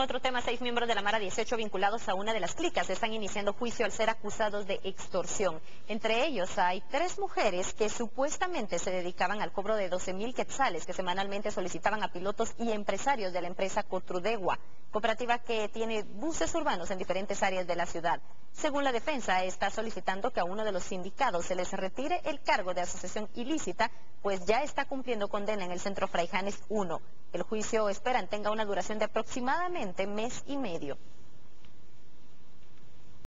En otro tema, seis miembros de la Mara 18 vinculados a una de las clicas están iniciando juicio al ser acusados de extorsión. Entre ellos hay tres mujeres que supuestamente se dedicaban al cobro de 12 mil quetzales que semanalmente solicitaban a pilotos y empresarios de la empresa Cotrudegua, cooperativa que tiene buses urbanos en diferentes áreas de la ciudad. Según la defensa, está solicitando que a uno de los sindicados se les retire el cargo de asociación ilícita, pues ya está cumpliendo condena en el centro Fraijanes 1. El juicio esperan tenga una duración de aproximadamente mes y medio.